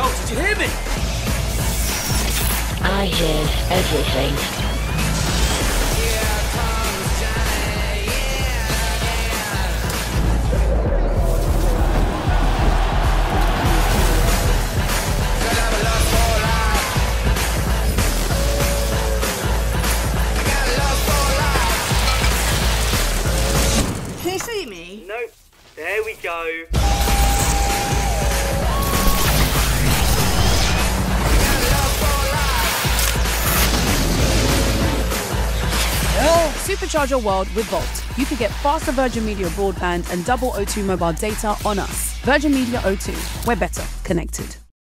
Oh, did you hear me? I hear everything. Can you see me? Nope. There we go. Supercharge your world with Volt. You can get faster Virgin Media broadband and double O2 mobile data on us. Virgin Media O2. We're better connected.